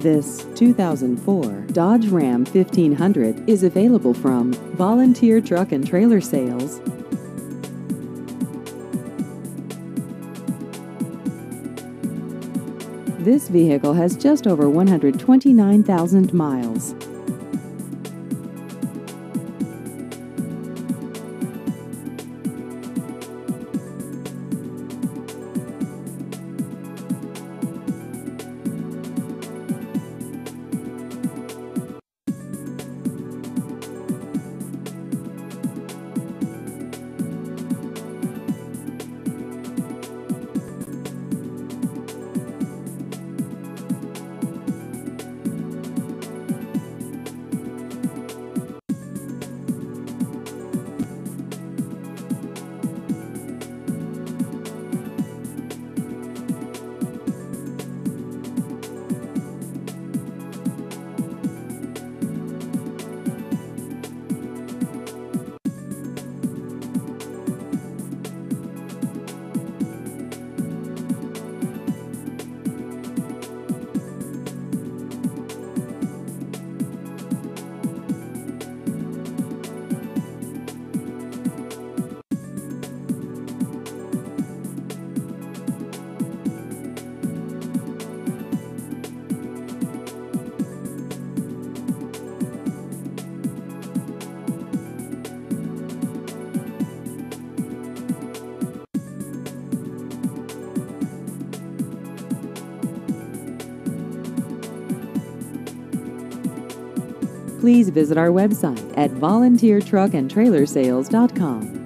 This 2004 Dodge Ram 1500 is available from Volunteer Truck and Trailer Sales. This vehicle has just over 129,000 miles. Please visit our website at volunteertruckandtrailersales.com.